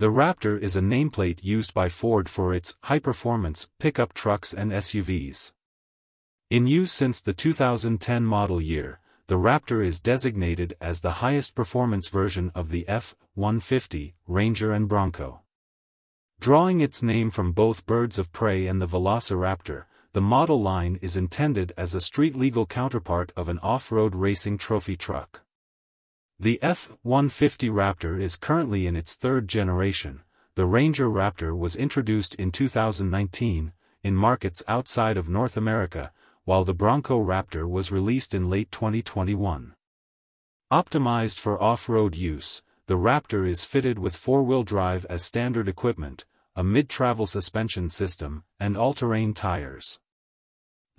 The Raptor is a nameplate used by Ford for its high-performance pickup trucks and SUVs. In use since the 2010 model year, the Raptor is designated as the highest performance version of the F-150, Ranger and Bronco. Drawing its name from both Birds of Prey and the Velociraptor, the model line is intended as a street-legal counterpart of an off-road racing trophy truck. The F-150 Raptor is currently in its third generation. The Ranger Raptor was introduced in 2019, in markets outside of North America, while the Bronco Raptor was released in late 2021. Optimized for off-road use, the Raptor is fitted with four-wheel drive as standard equipment, a mid-travel suspension system, and all-terrain tires.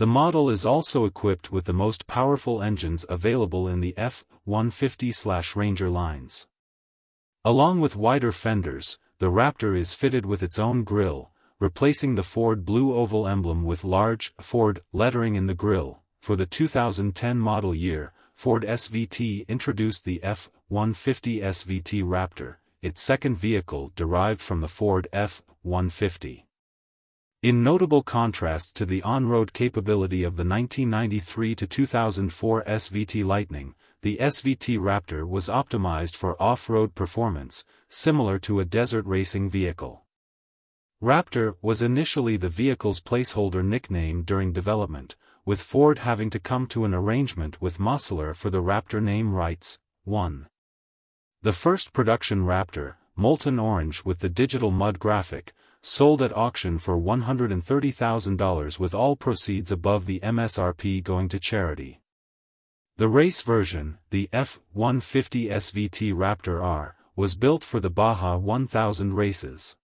The model is also equipped with the most powerful engines available in the F-150-Ranger lines. Along with wider fenders, the Raptor is fitted with its own grille, replacing the Ford blue oval emblem with large Ford lettering in the grille. For the 2010 model year, Ford SVT introduced the F-150 SVT Raptor, its second vehicle derived from the Ford F-150. In notable contrast to the on-road capability of the 1993 to 2004 SVT Lightning, the SVT Raptor was optimized for off-road performance, similar to a desert racing vehicle. Raptor was initially the vehicle's placeholder nickname during development, with Ford having to come to an arrangement with Mosler for the Raptor name rights. 1. The first production Raptor, Molten Orange with the digital mud graphic, sold at auction for $130,000 with all proceeds above the MSRP going to charity. The race version, the F-150 SVT Raptor R, was built for the Baja 1000 races.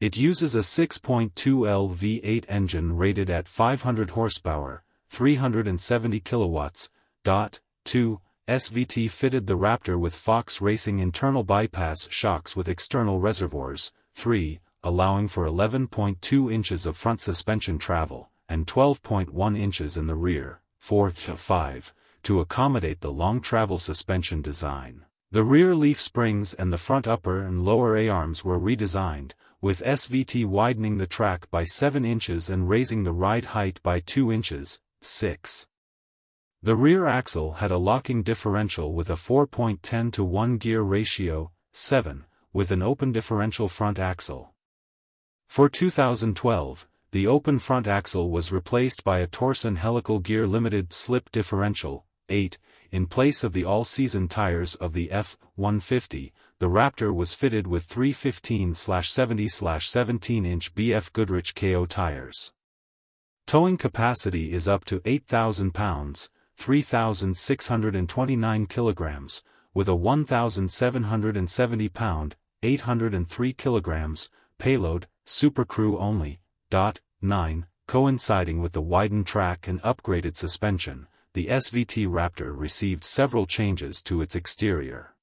It uses a 6.2L V8 engine rated at 500 horsepower, 370 kilowatts. Dot, 2, SVT fitted the Raptor with Fox Racing internal bypass shocks with external reservoirs, 3, allowing for 11.2 inches of front suspension travel, and 12.1 inches in the rear, 4 to 5, to accommodate the long travel suspension design. The rear leaf springs and the front upper and lower A-arms were redesigned, with SVT widening the track by 7 inches and raising the ride height by 2 inches, 6. The rear axle had a locking differential with a 4.10 to 1 gear ratio, 7, with an open differential front axle. For 2012, the open front axle was replaced by a Torsen helical gear limited slip differential, 8, in place of the all-season tires of the F-150, the Raptor was fitted with 315-70-17-inch BF Goodrich KO tires. Towing capacity is up to 8,000 pounds, 3,629 kilograms, with a 1,770 pound, 803 kilograms, payload, Super Crew only. Dot, 9, coinciding with the widened track and upgraded suspension, the SVT Raptor received several changes to its exterior.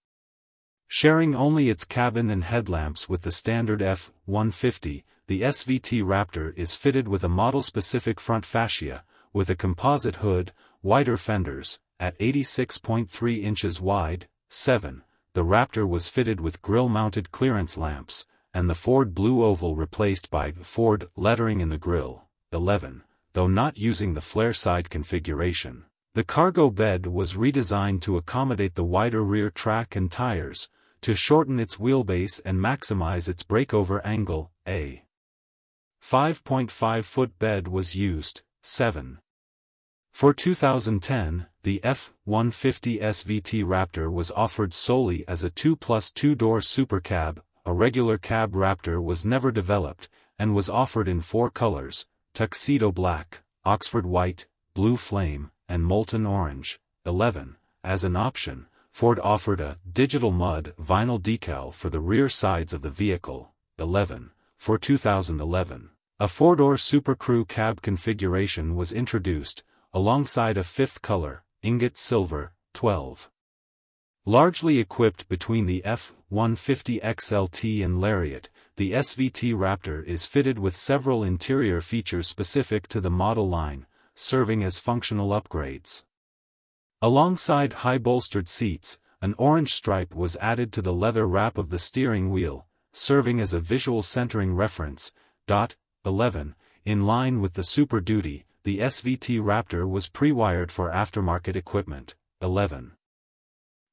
Sharing only its cabin and headlamps with the standard F-150, the SVT Raptor is fitted with a model-specific front fascia, with a composite hood, wider fenders, at 86.3 inches wide, 7, the Raptor was fitted with grille-mounted clearance lamps, and the Ford Blue Oval replaced by Ford lettering in the grille. 11. Though not using the flare side configuration, the cargo bed was redesigned to accommodate the wider rear track and tires, to shorten its wheelbase and maximize its breakover angle, a 5.5-foot bed was used, 7. For 2010, the F-150 SVT Raptor was offered solely as a 2 plus 2 door supercab, a regular cab Raptor was never developed, and was offered in four colors, tuxedo black, Oxford white, blue flame, and molten orange. 11. As an option, Ford offered a digital mud vinyl decal for the rear sides of the vehicle. 11. For 2011, a four-door Super Crew cab configuration was introduced, alongside a fifth color, ingot silver. 12. Largely equipped between the F-150 XLT and Lariat, the SVT Raptor is fitted with several interior features specific to the model line, serving as functional upgrades. Alongside high bolstered seats, an orange stripe was added to the leather wrap of the steering wheel, serving as a visual centering reference. Dot, 11. In line with the Super Duty, the SVT Raptor was pre-wired for aftermarket equipment. 11.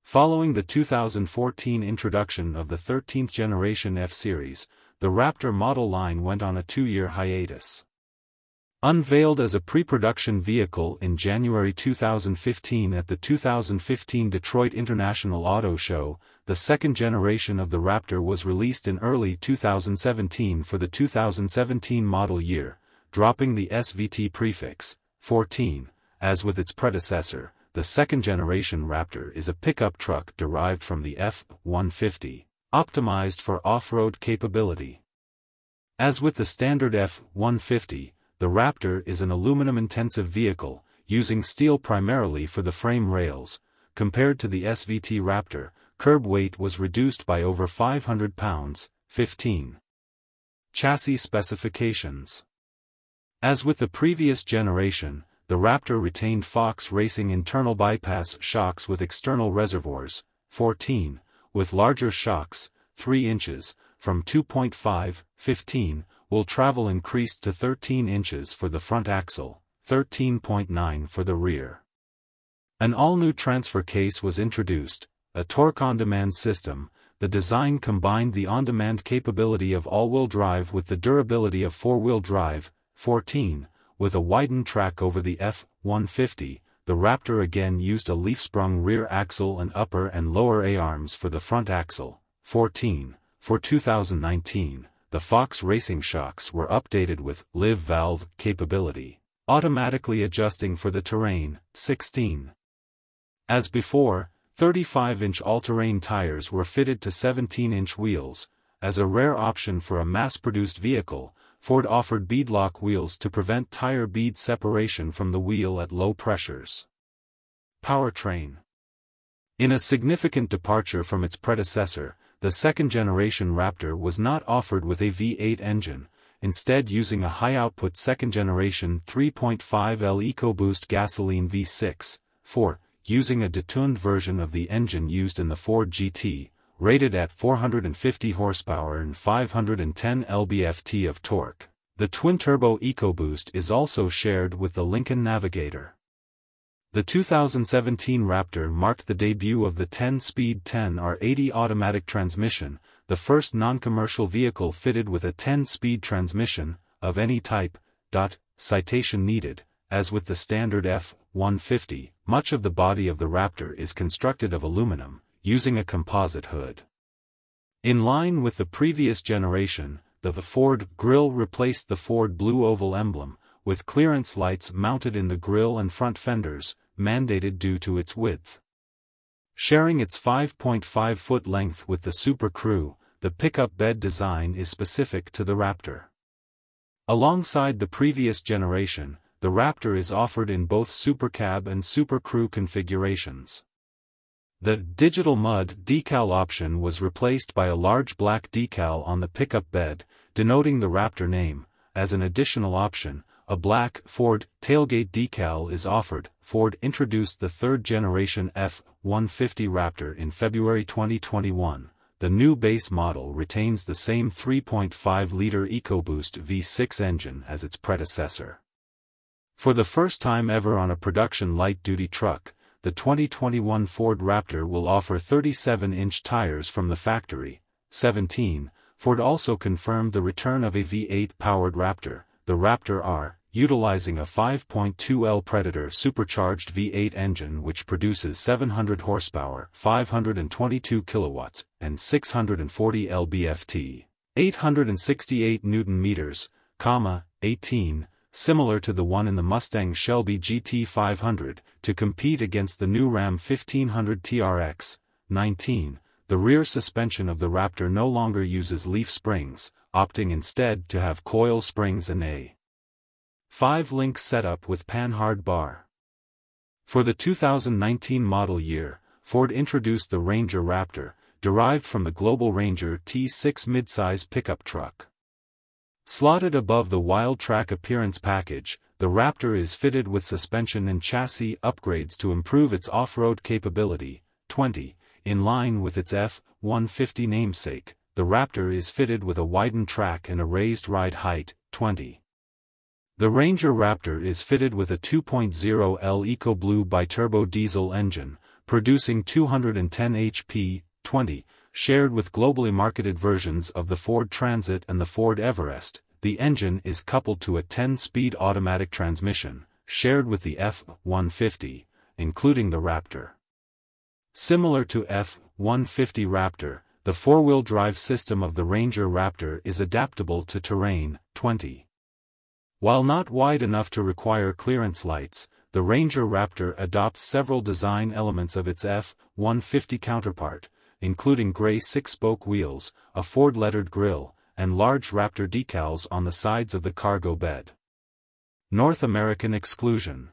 Following the 2014 introduction of the 13th generation F-Series, the Raptor model line went on a two-year hiatus. Unveiled as a pre-production vehicle in January 2015 at the 2015 Detroit International Auto Show, the second generation of the Raptor was released in early 2017 for the 2017 model year, dropping the SVT prefix, 14, as with its predecessor, the second-generation Raptor is a pickup truck derived from the F-150, optimized for off-road capability. As with the standard F-150, the Raptor is an aluminum-intensive vehicle, using steel primarily for the frame rails. Compared to the SVT Raptor, curb weight was reduced by over 500 pounds, 15. Chassis specifications As with the previous generation, the Raptor retained Fox Racing internal bypass shocks with external reservoirs, 14, with larger shocks, 3 inches, from 2.5, 15, will travel increased to 13 inches for the front axle, 13.9 for the rear. An all-new transfer case was introduced, a torque on-demand system, the design combined the on-demand capability of all-wheel drive with the durability of four-wheel drive, 14, with a widened track over the F-150, the Raptor again used a leaf-sprung rear axle and upper and lower A-arms for the front axle, 14, for 2019 the Fox racing shocks were updated with live valve capability, automatically adjusting for the terrain, 16. As before, 35-inch all-terrain tires were fitted to 17-inch wheels, as a rare option for a mass-produced vehicle, Ford offered beadlock wheels to prevent tire bead separation from the wheel at low pressures. Powertrain In a significant departure from its predecessor, the second-generation Raptor was not offered with a V8 engine, instead using a high-output second-generation 3.5L EcoBoost gasoline V6, 4, using a detuned version of the engine used in the Ford GT, rated at 450 horsepower and 510 lb-ft of torque. The twin-turbo EcoBoost is also shared with the Lincoln Navigator. The 2017 Raptor marked the debut of the 10-speed 10R80 automatic transmission, the first non-commercial vehicle fitted with a 10-speed transmission, of any type. Dot, citation needed, as with the standard F-150, much of the body of the Raptor is constructed of aluminum, using a composite hood. In line with the previous generation, the, Ford grille replaced the Ford blue oval emblem, with clearance lights mounted in the grille and front fenders, mandated due to its width. Sharing its 5.5-foot length with the Super Crew, the pickup bed design is specific to the Raptor. Alongside the previous generation, the Raptor is offered in both Super Cab and Super Crew configurations. The digital mud decal option was replaced by a large black decal on the pickup bed, denoting the Raptor name, as an additional option, a black Ford tailgate decal is offered. Ford introduced the third-generation F-150 Raptor in February 2021. The new base model retains the same 3.5-liter EcoBoost V6 engine as its predecessor. For the first time ever on a production light-duty truck, the 2021 Ford Raptor will offer 37-inch tires from the factory. 17. Ford also confirmed the return of a V8-powered Raptor, the Raptor R, utilizing a 5.2L Predator supercharged V8 engine which produces 700 horsepower, 522 kilowatts, and 640 lb-ft, 868 newton meters, comma, 18, similar to the one in the Mustang Shelby GT500, to compete against the new Ram 1500 TRX, 19, the rear suspension of the Raptor no longer uses leaf springs, opting instead to have coil springs and a 5-link setup with Panhard bar. For the 2019 model year, Ford introduced the Ranger Raptor, derived from the Global Ranger T6 midsize pickup truck. Slotted above the Wildtrak appearance package, the Raptor is fitted with suspension and chassis upgrades to improve its off-road capability, 20, in line with its F-150 namesake, the Raptor is fitted with a widened track and a raised ride height, 20. The Ranger Raptor is fitted with a 2.0L EcoBlue biturbo diesel engine, producing 210 HP, 20, shared with globally marketed versions of the Ford Transit and the Ford Everest. The engine is coupled to a 10-speed automatic transmission, shared with the F-150, including the Raptor. Similar to F-150 Raptor, the four-wheel drive system of the Ranger Raptor is adaptable to terrain, 20. While not wide enough to require clearance lights, the Ranger Raptor adopts several design elements of its F-150 counterpart, including gray six-spoke wheels, a Ford-lettered grille, and large Raptor decals on the sides of the cargo bed. North American exclusion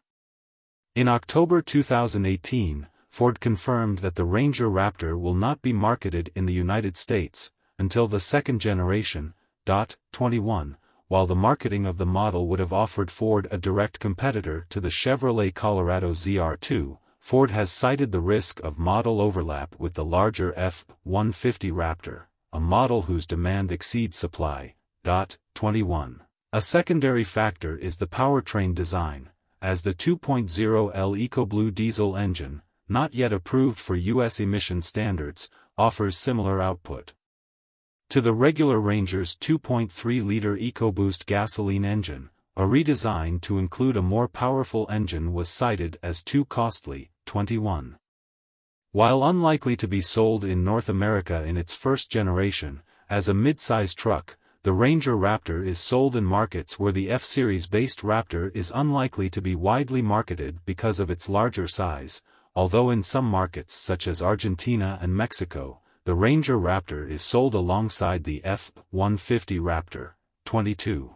In October 2018, Ford confirmed that the Ranger Raptor will not be marketed in the United States until the second generation, DOT 21, while the marketing of the model would have offered Ford a direct competitor to the Chevrolet Colorado ZR2, Ford has cited the risk of model overlap with the larger F-150 Raptor, a model whose demand exceeds supply. DOT 21. A secondary factor is the powertrain design, as the 2.0L EcoBlue diesel engine, not yet approved for U.S. emission standards, offers similar output. To the regular Ranger's 2.3-liter EcoBoost gasoline engine, a redesign to include a more powerful engine was cited as too costly, 21. While unlikely to be sold in North America in its first generation, as a mid-size truck, the Ranger Raptor is sold in markets where the F-Series based Raptor is unlikely to be widely marketed because of its larger size, although in some markets such as Argentina and Mexico, the Ranger Raptor is sold alongside the F-150 Raptor, 22.